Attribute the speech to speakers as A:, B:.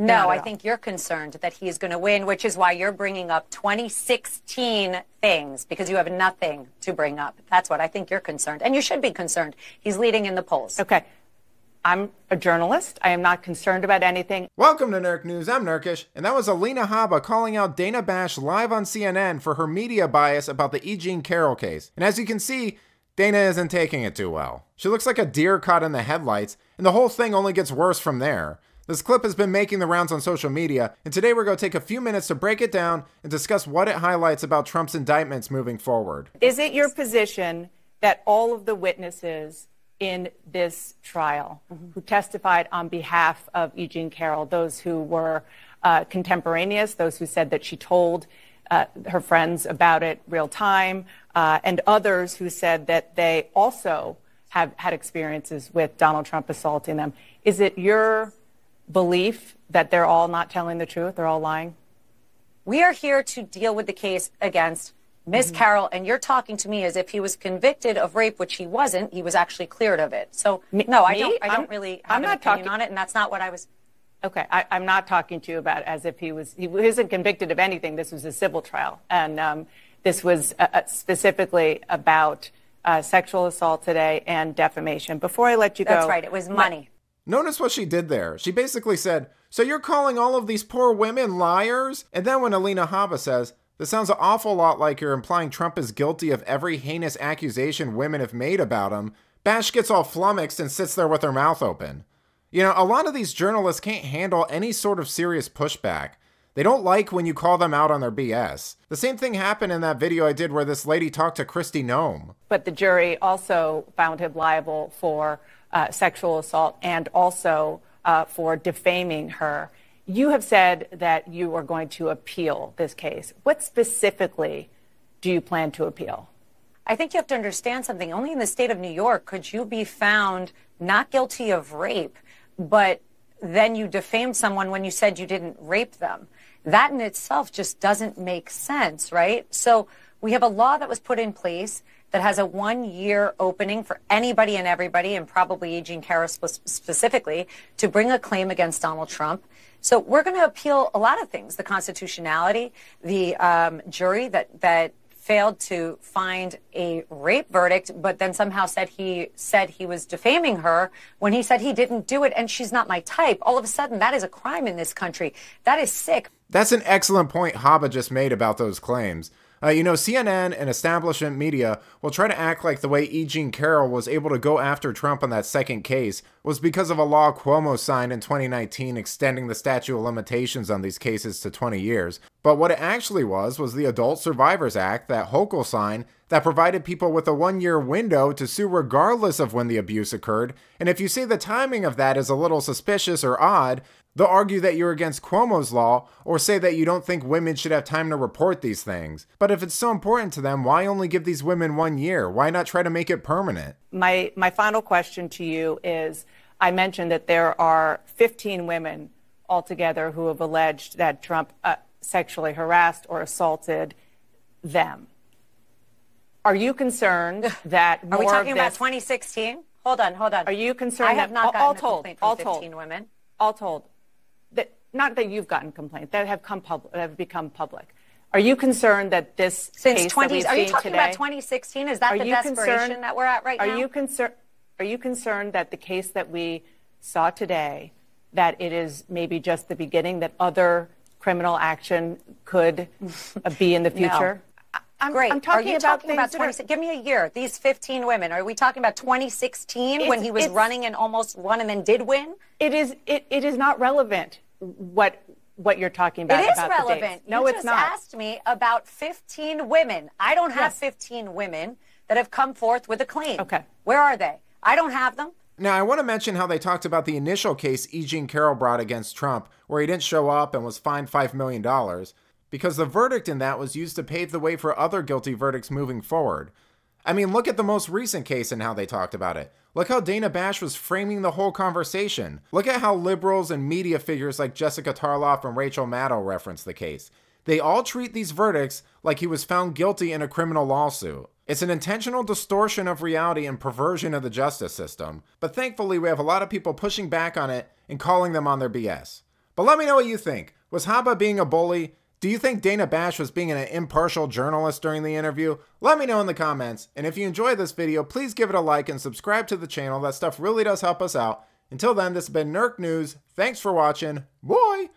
A: No, I think you're concerned that he's going to win, which is why you're bringing up 2016 things because you have nothing to bring up. That's what I think you're concerned. And you should be concerned. He's leading in the polls.
B: Okay. I'm a journalist. I am not concerned about anything.
C: Welcome to Nerk News. I'm Nerkish, and that was Alina Habba calling out Dana Bash live on CNN for her media bias about the E. Jean Carroll case. And as you can see, Dana isn't taking it too well. She looks like a deer caught in the headlights, and the whole thing only gets worse from there. This clip has been making the rounds on social media, and today we're going to take a few minutes to break it down and discuss what it highlights about Trump's indictments moving forward.
B: Is it your position that all of the witnesses in this trial mm-hmm. who testified on behalf of E. Jean Carroll, those who were uh, contemporaneous, those who said that she told uh, her friends about it real time, uh, and others who said that they also have had experiences with Donald Trump assaulting them. Is it your belief that they're all not telling the truth? They're all lying?
A: We are here to deal with the case against Miss mm-hmm. Carroll, and you're talking to me as if he was convicted of rape, which he wasn't. He was actually cleared of it. So me, no, I don't. I don't I'm, really have I'm an opinion talking, on it, and that's not what I was.
B: Okay, I, am not talking to you about as if he was. He wasn't convicted of anything. This was a civil trial, and um, this was uh, uh specifically about uh, sexual assault today and defamation. Before I let you
A: go, that's right. It was money.
C: Notice what she did there. She basically said, "So you're calling all of these poor women liars?" And then when Alina Habba says, this sounds an awful lot like you're implying Trump is guilty of every heinous accusation women have made about him. Bash gets all flummoxed and sits there with her mouth open. You know, a lot of these journalists can't handle any sort of serious pushback. They don't like when you call them out on their BS. The same thing happened in that video I did where this lady talked to Kristi Noem.
B: But the jury also found him liable for uh, sexual assault and also uh, for defaming her. You have said that you are going to appeal this case. What specifically do you plan to appeal?
A: I think you have to understand something. Only in the state of New York could you be found not guilty of rape, but then you defamed someone when you said you didn't rape them. That in itself just doesn't make sense, right? So we have a law that was put in place that has a one year opening for anybody and everybody, and probably Jean Carroll specifically, to bring a claim against Donald Trump. So we're going to appeal a lot of things: the constitutionality, the um, jury that that failed to find a rape verdict, but then somehow said he said he was defaming her when he said he didn't do it, and she's not my type. All of a sudden, that is a crime in this country. That is sick.
C: That's an excellent point Habba just made about those claims. Uh, you know, CNN and establishment media will try to act like the way E. Jean Carroll was able to go after Trump on that second case was because of a law Cuomo signed in 2019 extending the statute of limitations on these cases to 20 years. But what it actually was was the Adult Survivors Act that Hochul signed that provided people with a one year window to sue regardless of when the abuse occurred. And if you say the timing of that is a little suspicious or odd, They'll argue that you're against Cuomo's law or say that you don't think women should have time to report these things. But if it's so important to them, why only give these women one year? Why not try to make it permanent?
B: My, my final question to you is I mentioned that there are 15 women altogether who have alleged that Trump uh, sexually harassed or assaulted them. Are you concerned that
A: Are we talking about 2016? Hold on, hold on.
B: Are you concerned I
A: have not all, all told, all 15 told, women.
B: All told that not that you've gotten complaints that have come public, that have become public. Are you concerned that this
A: since
B: case
A: 20
B: that
A: are you talking
B: today,
A: about 2016? Is that the desperation that we're at right
B: are
A: now?
B: Are you concerned? Are you concerned that the case that we saw today, that it is maybe just the beginning, that other criminal action could uh, be in the future?
A: No. I'm, Great. I'm talking are you about talking about 20, are... Give me a year. These 15 women. Are we talking about 2016 when he was running and almost won and then did win?
B: It is. It, it is not relevant. What what you're talking about?
A: It
B: is
A: about relevant.
B: No,
A: you
B: it's not.
A: asked me about 15 women. I don't have yes. 15 women that have come forth with a claim.
B: Okay.
A: Where are they? I don't have them.
C: Now, I want to mention how they talked about the initial case E. Jean Carroll brought against Trump, where he didn't show up and was fined $5 million because the verdict in that was used to pave the way for other guilty verdicts moving forward. I mean, look at the most recent case and how they talked about it. Look how Dana Bash was framing the whole conversation. Look at how liberals and media figures like Jessica Tarloff and Rachel Maddow referenced the case. They all treat these verdicts like he was found guilty in a criminal lawsuit. It's an intentional distortion of reality and perversion of the justice system, but thankfully we have a lot of people pushing back on it and calling them on their BS. But let me know what you think. Was Habba being a bully? Do you think Dana Bash was being an impartial journalist during the interview? Let me know in the comments. And if you enjoyed this video, please give it a like and subscribe to the channel. That stuff really does help us out. Until then, this has been Nerk News. Thanks for watching. Boy!